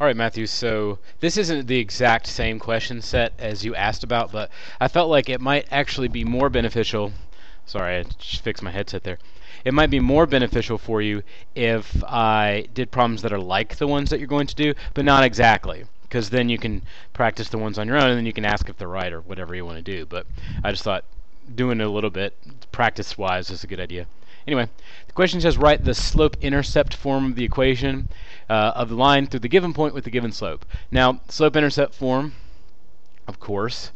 All right, Matthew. So this isn't the exact same question set as you asked about, but I felt like it might actually be more beneficial. Sorry, I just fixed my headset there. It might be more beneficial for you if I did problems that are like the ones that you're going to do, but not exactly. Because then you can practice the ones on your own, and then you can ask if they're right or whatever you want to do. But I just thought doing it a little bit practice-wise is a good idea. Anyway, the question says write the slope-intercept form of the equation uh, of the line through the given point with the given slope. Now, slope-intercept form, of course,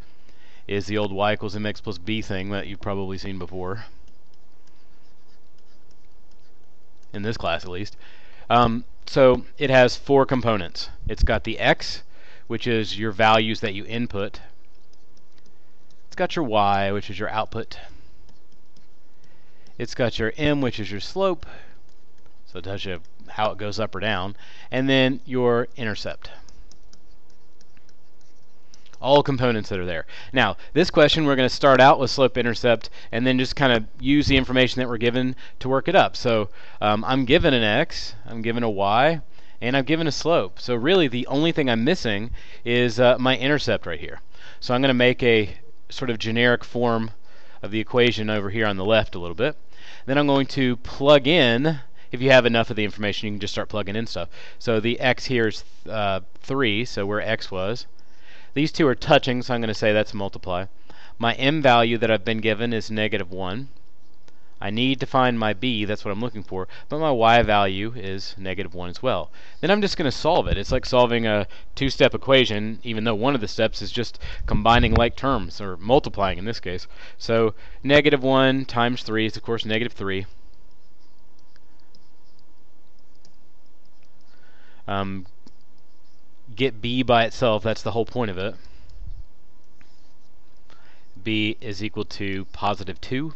is the old y equals mx plus b thing that you've probably seen before. In this class, at least. Um, so it has four components. It's got the x, which is your values that you input. It's got your y, which is your output. It's got your m, which is your slope. So it tells you how it goes up or down. And then your intercept. All components that are there. Now, this question we're going to start out with slope intercept and then just kind of use the information that we're given to work it up. So um, I'm given an x, I'm given a y, and I'm given a slope. So really the only thing I'm missing is uh, my intercept right here. So I'm going to make a sort of generic form of the equation over here on the left a little bit. Then I'm going to plug in, if you have enough of the information, you can just start plugging in stuff. So the x here is uh, 3, so where x was. These two are touching, so I'm going to say that's multiply. My m value that I've been given is negative 1. I need to find my b, that's what I'm looking for, but my y value is negative 1 as well. Then I'm just going to solve it. It's like solving a two-step equation, even though one of the steps is just combining like terms, or multiplying in this case. So negative 1 times 3 is, of course, negative 3. Um, get b by itself, that's the whole point of it. b is equal to positive 2.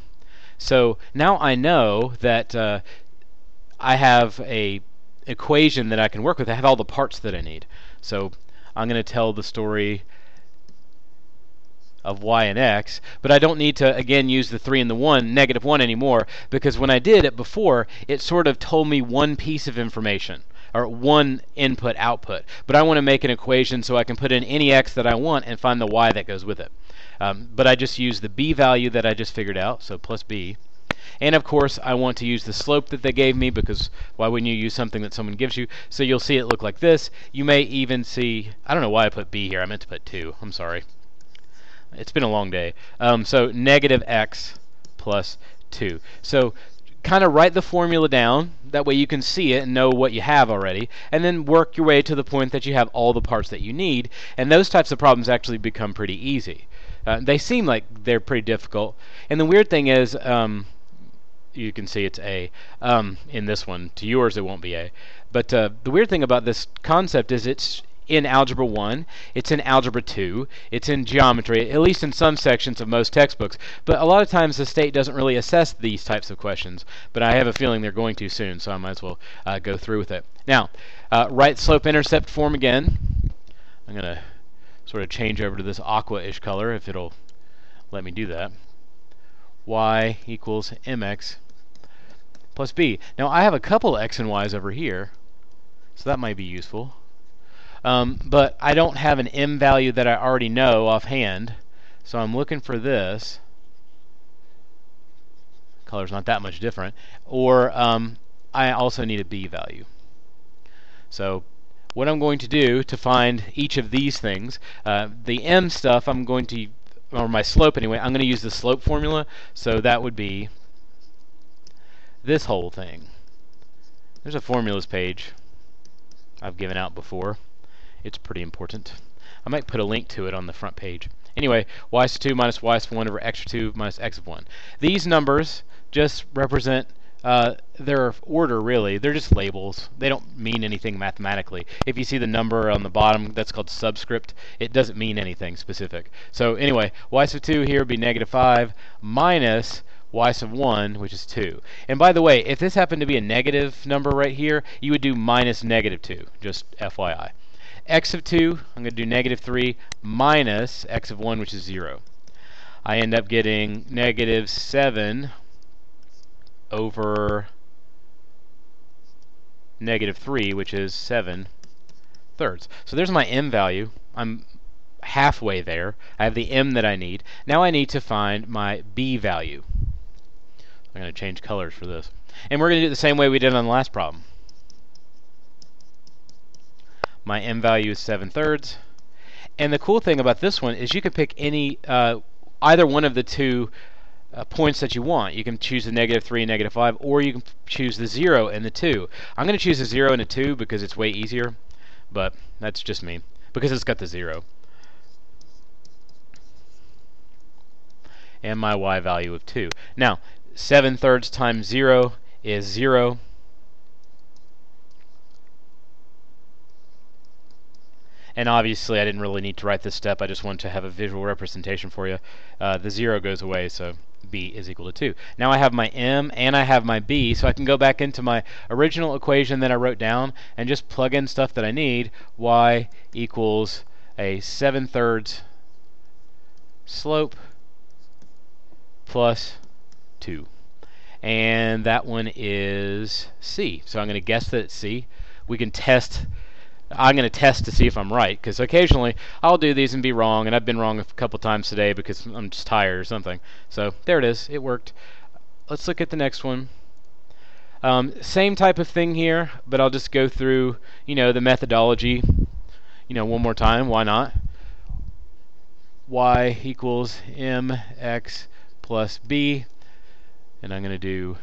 So now I know that uh, I have a equation that I can work with. I have all the parts that I need. So I'm going to tell the story of y and x, but I don't need to, again, use the 3 and the 1, negative 1 anymore, because when I did it before, it sort of told me one piece of information, or one input output. But I want to make an equation so I can put in any x that I want and find the y that goes with it. Um, but I just use the b value that I just figured out, so plus b. And of course, I want to use the slope that they gave me because why wouldn't you use something that someone gives you? So you'll see it look like this. You may even see, I don't know why I put b here. I meant to put 2. I'm sorry. It's been a long day. Um, so negative x plus 2. So kind of write the formula down. That way you can see it and know what you have already. And then work your way to the point that you have all the parts that you need. And those types of problems actually become pretty easy. Uh, they seem like they're pretty difficult. And the weird thing is, um, you can see it's A. Um, in this one, to yours it won't be A. But uh, the weird thing about this concept is it's in Algebra 1, it's in Algebra 2, it's in Geometry, at least in some sections of most textbooks. But a lot of times the state doesn't really assess these types of questions. But I have a feeling they're going to soon, so I might as well uh, go through with it. Now, uh, write slope-intercept form again. I'm going to sort of change over to this aqua-ish color if it'll let me do that. y equals mx plus b. Now I have a couple x and y's over here, so that might be useful. Um, but I don't have an m value that I already know offhand, so I'm looking for this. Color's not that much different. Or um, I also need a b value. So what I'm going to do to find each of these things, uh, the m stuff I'm going to, or my slope anyway, I'm going to use the slope formula. So that would be this whole thing. There's a formulas page I've given out before. It's pretty important. I might put a link to it on the front page. Anyway, y of 2 minus y of 1 over x of 2 minus x of 1. These numbers just represent uh, their order really. They're just labels. They don't mean anything mathematically. If you see the number on the bottom, that's called subscript. It doesn't mean anything specific. So anyway, y sub 2 here would be negative 5 minus y sub 1, which is 2. And by the way, if this happened to be a negative number right here, you would do minus negative 2, just FYI. X of 2, I'm going to do negative 3 minus x of 1, which is 0. I end up getting negative 7 over negative 3, which is 7 thirds. So there's my m value. I'm halfway there. I have the m that I need. Now I need to find my b value. I'm going to change colors for this. And we're going to do it the same way we did on the last problem. My m value is 7 thirds. And the cool thing about this one is you could pick any, uh, either one of the two uh, points that you want. You can choose the negative 3 and negative 5, or you can choose the 0 and the 2. I'm going to choose the 0 and the 2 because it's way easier, but that's just me, because it's got the 0. And my y value of 2. Now, 7 thirds times 0 is 0. And obviously, I didn't really need to write this step. I just wanted to have a visual representation for you. Uh, the 0 goes away, so b is equal to 2. Now I have my m and I have my b, so I can go back into my original equation that I wrote down and just plug in stuff that I need. y equals a 7 thirds slope plus 2. And that one is C. So I'm going to guess that it's C. We can test I'm going to test to see if I'm right because occasionally I'll do these and be wrong, and I've been wrong a couple times today because I'm just tired or something. So there it is. It worked. Let's look at the next one. Um, same type of thing here, but I'll just go through, you know, the methodology, you know, one more time. Why not? y equals mx plus b, and I'm going to do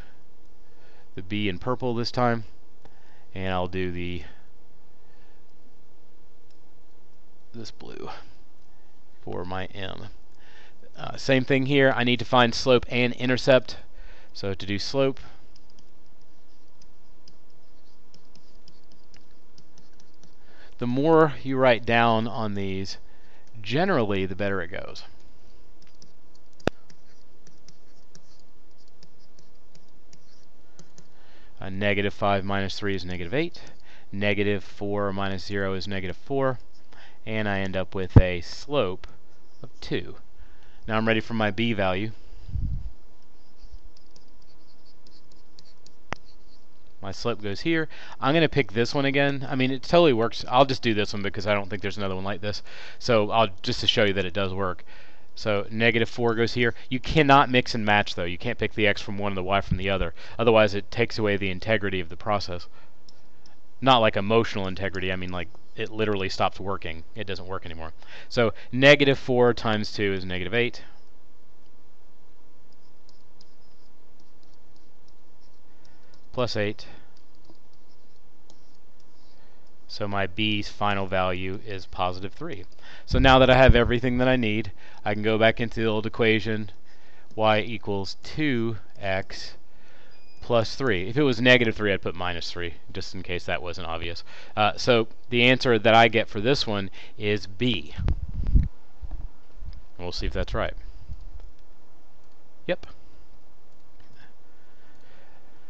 the b in purple this time, and I'll do the this blue for my m. Uh, same thing here. I need to find slope and intercept. So to do slope, the more you write down on these, generally the better it goes. Negative 5 minus 3 is negative 8. Negative 4 minus 0 is negative 4 and I end up with a slope of 2. Now I'm ready for my b value. My slope goes here. I'm going to pick this one again. I mean, it totally works. I'll just do this one because I don't think there's another one like this. So I'll just to show you that it does work. So negative 4 goes here. You cannot mix and match, though. You can't pick the x from one and the y from the other. Otherwise, it takes away the integrity of the process. Not like emotional integrity. I mean, like it literally stops working. It doesn't work anymore. So negative 4 times 2 is negative 8. Plus 8. So my b's final value is positive 3. So now that I have everything that I need, I can go back into the old equation. y equals 2x plus 3. If it was negative 3, I'd put minus 3, just in case that wasn't obvious. Uh, so the answer that I get for this one is B. We'll see if that's right. Yep.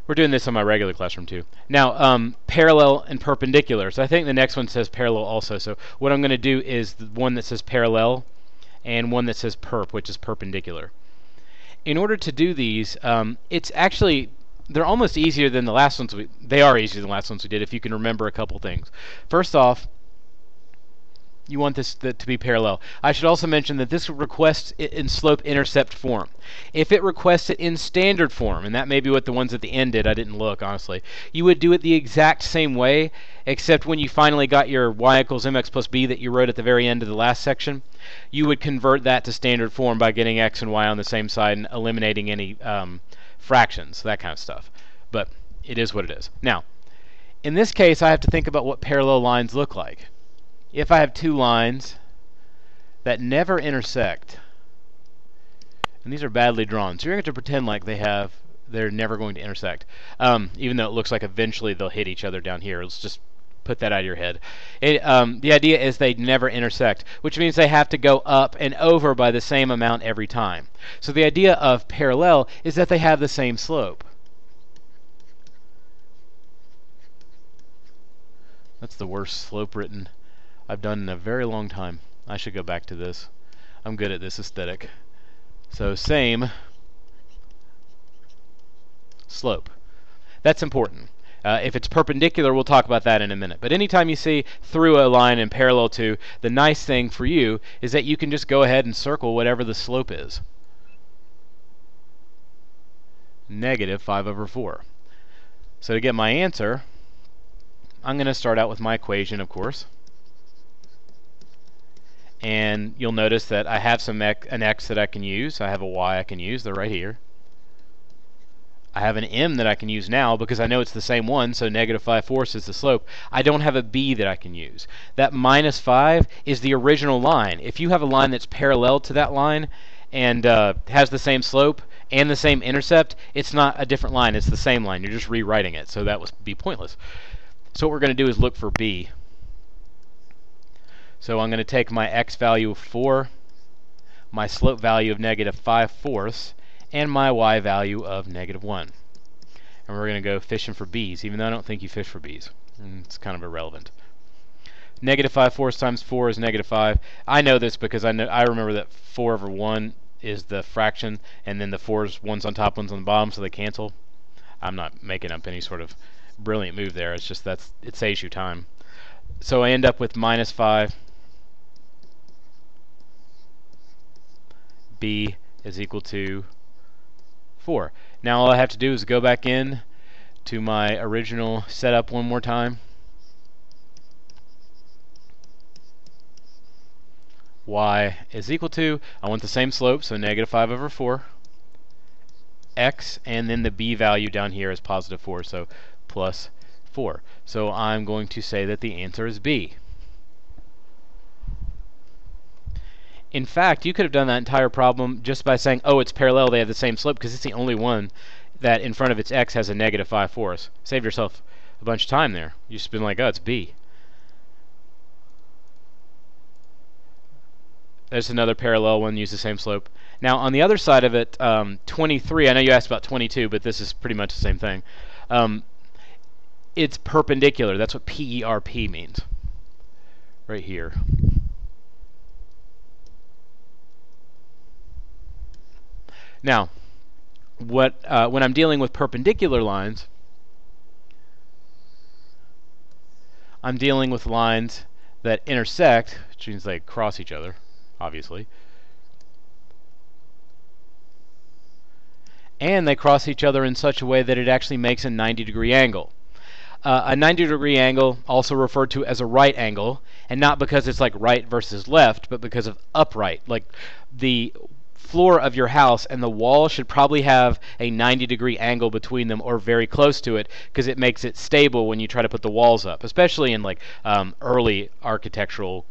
We're doing this on my regular classroom too. Now, um, parallel and perpendicular. So I think the next one says parallel also. So what I'm going to do is the one that says parallel and one that says perp, which is perpendicular. In order to do these, um, it's actually they're almost easier than the last ones we they are easier than the last ones we did if you can remember a couple things. First off, you want this to, be parallel. I should also mention that this requests it in slope intercept form. If it requests it in standard form, and that may be what the ones at the end did, I didn't look honestly, you would do it the exact same way, except when you finally got your y equals mx plus b that you wrote at the very end of the last section, you would convert that to standard form by getting x and y on the same side and eliminating any um, fractions, that kind of stuff. But it is what it is. Now, in this case, I have to think about what parallel lines look like. If I have two lines that never intersect, and these are badly drawn, so you're going to, pretend like they have they're never going to intersect, um, even though it looks like eventually they'll hit each other down here. Let's just put that out of your head. It, um, the idea is they never intersect, which means they have to go up and over by the same amount every time. So the idea of parallel is that they have the same slope. That's the worst slope written I've done in a very long time. I should go back to this. I'm good at this aesthetic. So same slope. That's important. Uh, if it's perpendicular, we'll talk about that in a minute. But anytime you see through a line and parallel to, the nice thing for you is that you can just go ahead and circle whatever the slope is. Negative 5 over 4. So to get my answer, I'm going to start out with my equation, of course. And you'll notice that I have some an x that I can use. I have a y I can use. They're right here. Have an m that I can use now because I know it's the same one, so negative 5 fourths is the slope. I don't have a b that I can use. That minus 5 is the original line. If you have a line that's parallel to that line and uh, has the same slope and the same intercept, it's not a different line. It's the same line. You're just rewriting it, so that would be pointless. So what we're going to do is look for b. So I'm going to take my x value of 4, my slope value of negative 5 fourths, and my y value of negative 1. And we're going to go fishing for b's, even though I don't think you fish for b's. Mm, it's kind of irrelevant. Negative 5 fourths times 4 is negative 5. I know this because I know I remember that 4 over 1 is the fraction, and then the 4's one's on top, one's on the bottom, so they cancel. I'm not making up any sort of brilliant move there. It's just that's it saves you time. So I end up with minus 5. B is equal to 4. Now all I have to do is go back in to my original setup one more time. y is equal to, I want the same slope, so negative 5 over 4, x, and then the b value down here is positive 4, so plus 4. So I'm going to say that the answer is b. In fact, you could have done that entire problem just by saying, oh, it's parallel, they have the same slope, because it's the only one that in front of its x has a negative 5 fourths. Save yourself a bunch of time there. You've just been like, oh, it's b. There's another parallel one, use the same slope. Now, on the other side of it, um, 23, I know you asked about 22, but this is pretty much the same thing. Um, it's perpendicular. That's what PERP means. Right here. Now, what uh, when I'm dealing with perpendicular lines, I'm dealing with lines that intersect, which means they cross each other, obviously. And they cross each other in such a way that it actually makes a 90 degree angle. Uh, a 90 degree angle, also referred to as a right angle, and not because it's like right versus left, but because of upright. Like the floor of your house and the wall should probably have a 90 degree angle between them or very close to it because it makes it stable when you try to put the walls up especially in like um, early architectural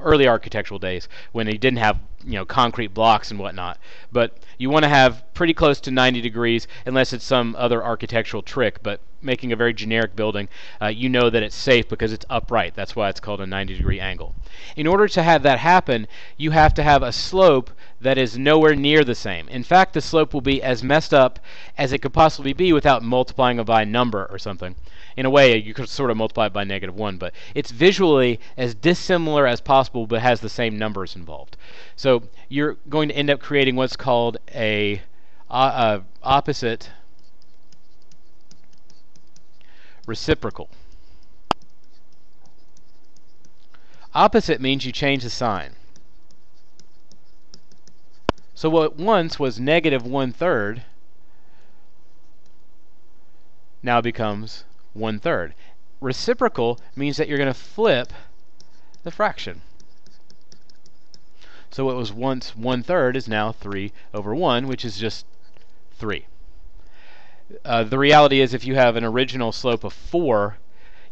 early architectural days when they didn't have you know concrete blocks and whatnot but you want to have pretty close to 90 degrees unless it's some other architectural trick but making a very generic building uh, you know that it's safe because it's upright that's why it's called a 90 degree angle in order to have that happen you have to have a slope that is nowhere near the same. In fact, the slope will be as messed up as it could possibly be without multiplying it by a number or something. In a way, you could sort of multiply it by negative 1, but it's visually as dissimilar as possible but has the same numbers involved. So you're going to end up creating what's called a uh, uh, opposite reciprocal. Opposite means you change the sign. So what once was negative one-third now becomes one-third. Reciprocal means that you're going to flip the fraction. So what was once one-third is now 3 over 1, which is just 3. Uh, the reality is if you have an original slope of 4,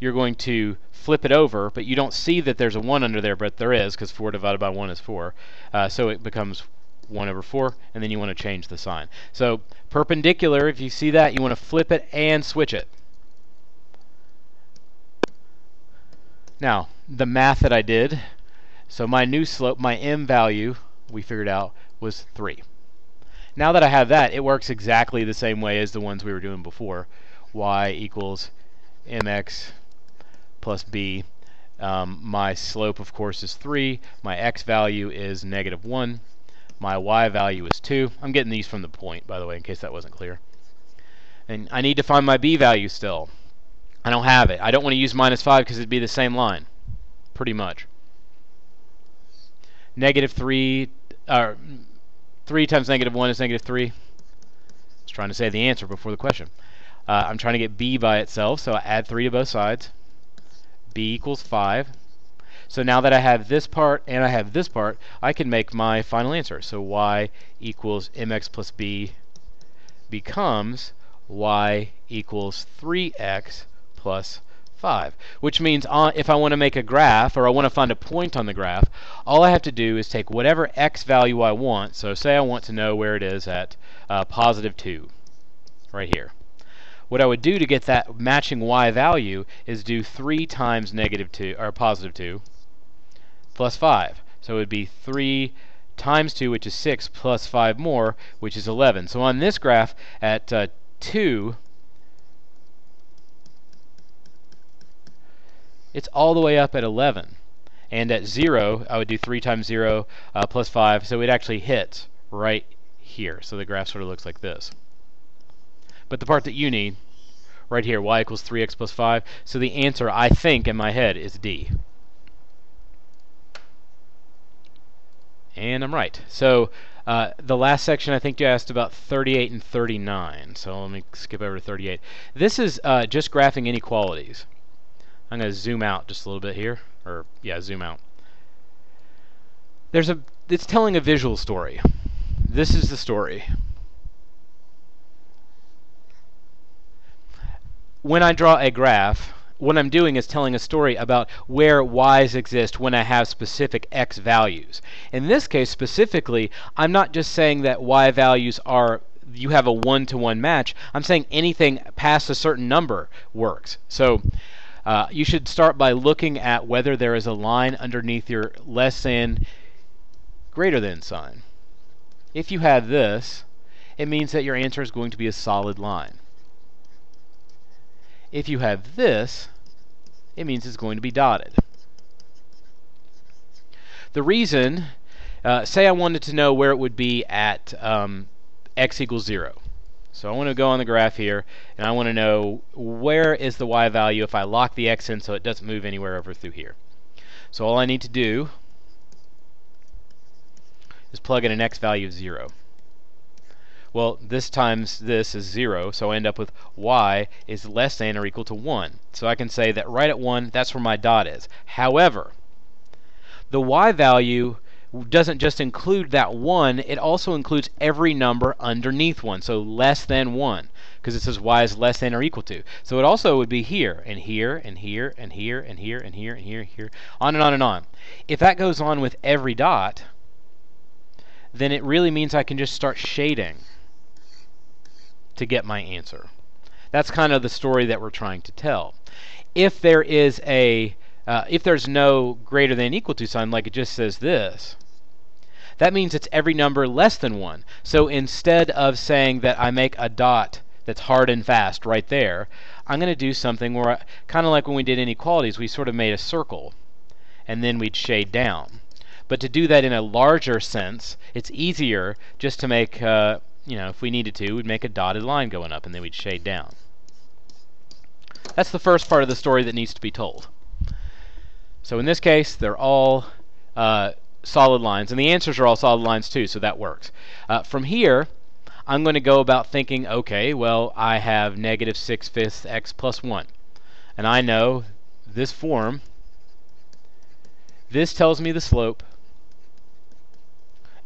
you're going to flip it over, but you don't see that there's a 1 under there, but there is, because 4 divided by 1 is 4. Uh, so it becomes 1 over 4, and then you want to change the sign. So perpendicular, if you see that, you want to flip it and switch it. Now, the math that I did, so my new slope, my m value, we figured out, was 3. Now that I have that, it works exactly the same way as the ones we were doing before. y equals mx plus b. Um, my slope, of course, is 3. My x value is negative 1. My y value is 2. I'm getting these from the point, by the way, in case that wasn't clear. And I need to find my b value still. I don't have it. I don't want to use minus 5 because it'd be the same line, pretty much. Negative 3, or 3 times negative 1 is negative 3. I was trying to say the answer before the question. Uh, I'm trying to get b by itself, so I add 3 to both sides. b equals 5. So now that I have this part and I have this part, I can make my final answer. So y equals mx plus b becomes y equals 3x plus 5, which means uh, if I want to make a graph or I want to find a point on the graph, all I have to do is take whatever x value I want. So say I want to know where it is at uh, positive 2, right here. What I would do to get that matching y value is do 3 times negative 2, or positive 2, plus 5. So it would be 3 times 2, which is 6, plus 5 more, which is 11. So on this graph, at uh, 2, it's all the way up at 11. And at 0, I would do 3 times 0 uh, plus 5, so it actually hits right here. So the graph sort of looks like this. But the part that you need, right here, y equals 3x plus 5, so the answer, I think, in my head, is D. And I'm right. So uh, the last section, I think you asked about 38 and 39. So let me skip over to 38. This is uh, just graphing inequalities. I'm going to zoom out just a little bit here, or yeah, zoom out. There's a it's telling a visual story. This is the story. When I draw a graph, what I'm doing is telling a story about where y's exist when I have specific x values. In this case specifically, I'm not just saying that y values are you have a one-to-one -one match. I'm saying anything past a certain number works. So uh, you should start by looking at whether there is a line underneath your less than greater than sign. If you have this, it means that your answer is going to be a solid line. If you have this, it means it's going to be dotted. The reason, uh, say I wanted to know where it would be at um, x equals 0. So I want to go on the graph here, and I want to know where is the y value if I lock the x in so it doesn't move anywhere over through here. So all I need to do is plug in an x value of 0. Well, this times this is 0, so I end up with y is less than or equal to 1. So I can say that right at 1, that's where my dot is. However, the y value doesn't just include that 1, it also includes every number underneath 1, so less than 1, because it says y is less than or equal to. So it also would be here, and here, and here, and here, and here, and here, and here, and here, on and on and on. If that goes on with every dot, then it really means I can just start shading to get my answer. That's kind of the story that we're trying to tell. If there is a uh, if there's no greater than equal to sign, like it just says this, that means it's every number less than 1. So instead of saying that I make a dot that's hard and fast right there, I'm going to do something where, kind of like when we did inequalities, we sort of made a circle, and then we'd shade down. But to do that in a larger sense, it's easier just to make, uh, you know, if we needed to, we'd make a dotted line going up, and then we'd shade down. That's the first part of the story that needs to be told. So in this case, they're all uh, solid lines, and the answers are all solid lines too, so that works. Uh, from here, I'm going to go about thinking, okay, well, I have negative 6 fifths x plus 1. And I know this form, this tells me the slope,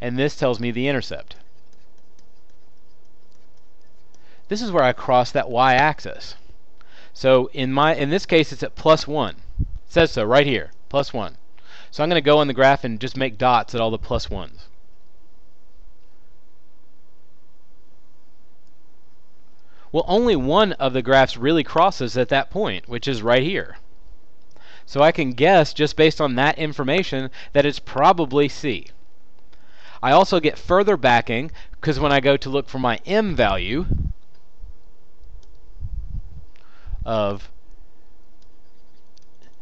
and this tells me the intercept. This is where I cross that y-axis. So in my in this case, it's at plus 1. It says so right here, plus 1. So I'm going to go on the graph and just make dots at all the plus ones. Well, only one of the graphs really crosses at that point, which is right here. So I can guess, just based on that information, that it's probably C. I also get further backing, because when I go to look for my M value of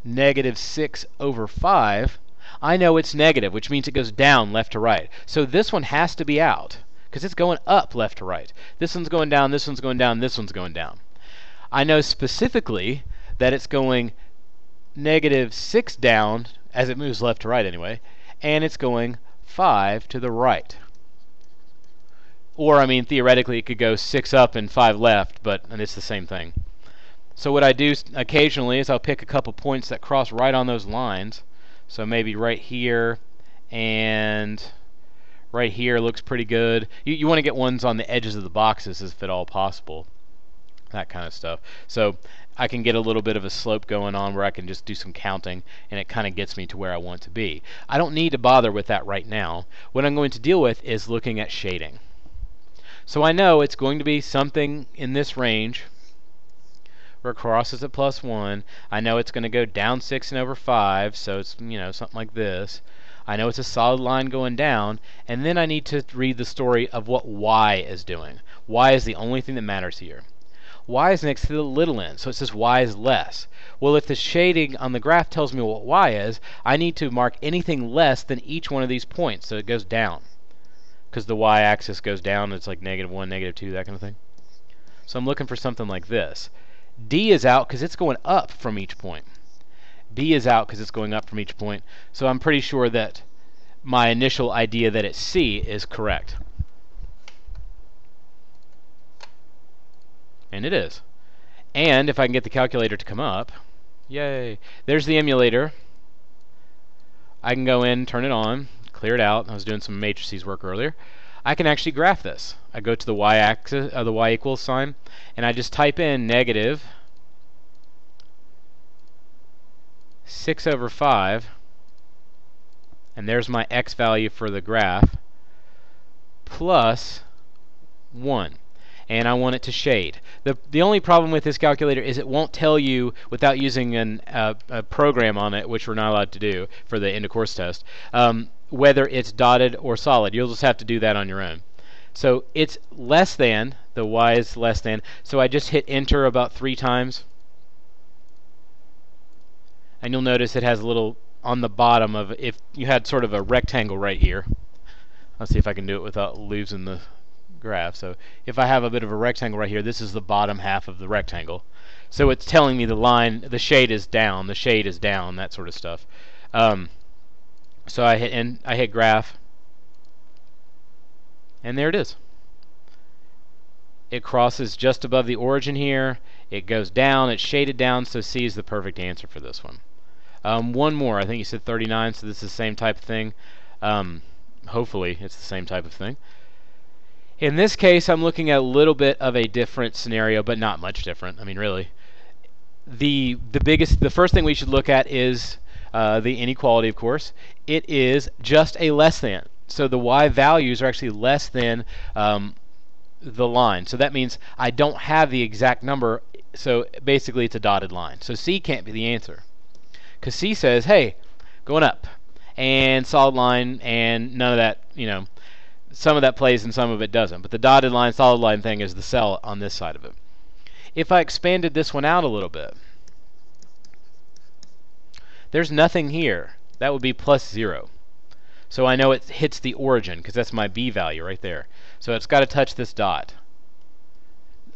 negative 6 over 5, I know it's negative, which means it goes down left to right. So this one has to be out because it's going up left to right. This one's going down, this one's going down, this one's going down. I know specifically that it's going negative 6 down, as it moves left to right anyway, and it's going 5 to the right. Or, I mean, theoretically, it could go 6 up and 5 left, but and it's the same thing. So what I do occasionally is I'll pick a couple points that cross right on those lines. So maybe right here and right here looks pretty good. You, you want to get ones on the edges of the boxes if at all possible. That kind of stuff. So I can get a little bit of a slope going on where I can just do some counting and it kind of gets me to where I want to be. I don't need to bother with that right now. What I'm going to deal with is looking at shading. So I know it's going to be something in this range cross at plus 1. I know it's going to go down 6 and over 5, so it's, you know, something like this. I know it's a solid line going down, and then I need to read the story of what y is doing. y is the only thing that matters here. y is next to the little n, so it says y is less. Well, if the shading on the graph tells me what y is, I need to mark anything less than each one of these points, so it goes down. Because the y-axis goes down, it's like negative 1, negative 2, that kind of thing. So I'm looking for something like this. D is out because it's going up from each point. B is out because it's going up from each point. So I'm pretty sure that my initial idea that it's C is correct. And it is. And if I can get the calculator to come up, yay, there's the emulator. I can go in, turn it on, clear it out. I was doing some matrices work earlier. I can actually graph this. I go to the y-axis, uh, the y equals sign, and I just type in negative 6 over 5, and there's my x value for the graph, plus 1 and I want it to shade. The, the only problem with this calculator is it won't tell you without using an, uh, a program on it, which we're not allowed to do for the end of course test, um, whether it's dotted or solid. You'll just have to do that on your own. So it's less than, the y is less than, so I just hit enter about three times. And you'll notice it has a little on the bottom of, if you had sort of a rectangle right here. Let's see if I can do it without losing the graph. So if I have a bit of a rectangle right here, this is the bottom half of the rectangle. So it's telling me the line, the shade is down, the shade is down, that sort of stuff. Um, so I hit and I hit graph, and there it is. It crosses just above the origin here. It goes down. It's shaded down, so C is the perfect answer for this one. Um, one more. I think you said 39, so this is the same type of thing. Um, hopefully, it's the same type of thing. In this case, I'm looking at a little bit of a different scenario, but not much different. I mean, really. The the biggest, the first thing we should look at is uh, the inequality, of course. It is just a less than. So the y values are actually less than um, the line. So that means I don't have the exact number. So basically, it's a dotted line. So C can't be the answer. Because C says, hey, going up. And solid line, and none of that, you know, some of that plays and some of it doesn't. But the dotted line, solid line thing is the cell on this side of it. If I expanded this one out a little bit, there's nothing here. That would be plus 0. So I know it hits the origin, because that's my b value right there. So it's got to touch this dot.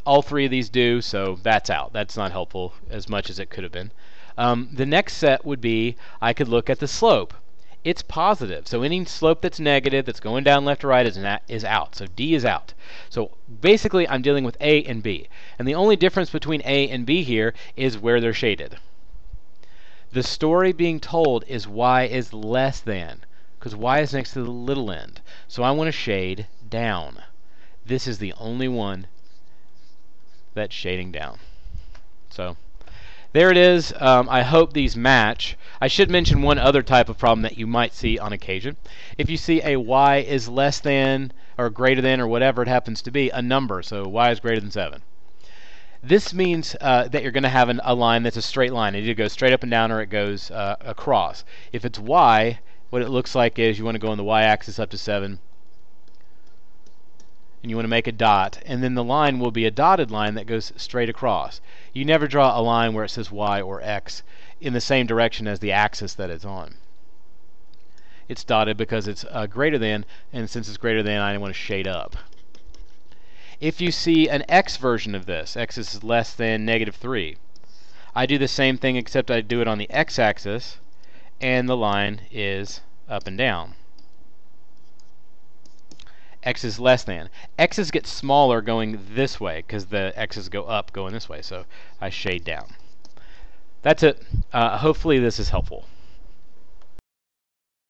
All three of these do, so that's out. That's not helpful as much as it could have been. Um, the next set would be I could look at the slope it's positive. So any slope that's negative, that's going down left or right, is, is out. So D is out. So basically, I'm dealing with A and B. And the only difference between A and B here is where they're shaded. The story being told is Y is less than, because Y is next to the little end. So I want to shade down. This is the only one that's shading down. So there it is. Um, I hope these match. I should mention one other type of problem that you might see on occasion. If you see a y is less than or greater than or whatever it happens to be, a number, so y is greater than 7. This means uh, that you're going to have an, a line that's a straight line. It either goes straight up and down or it goes uh, across. If it's y, what it looks like is you want to go on the y-axis up to 7, and you want to make a dot, and then the line will be a dotted line that goes straight across. You never draw a line where it says y or x in the same direction as the axis that it's on. It's dotted because it's uh, greater than, and since it's greater than, I want to shade up. If you see an x version of this, x is less than negative 3, I do the same thing except I do it on the x-axis and the line is up and down. X is less than. x's get smaller going this way because the x's go up going this way, so I shade down. That's it. Uh, hopefully this is helpful.